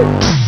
you.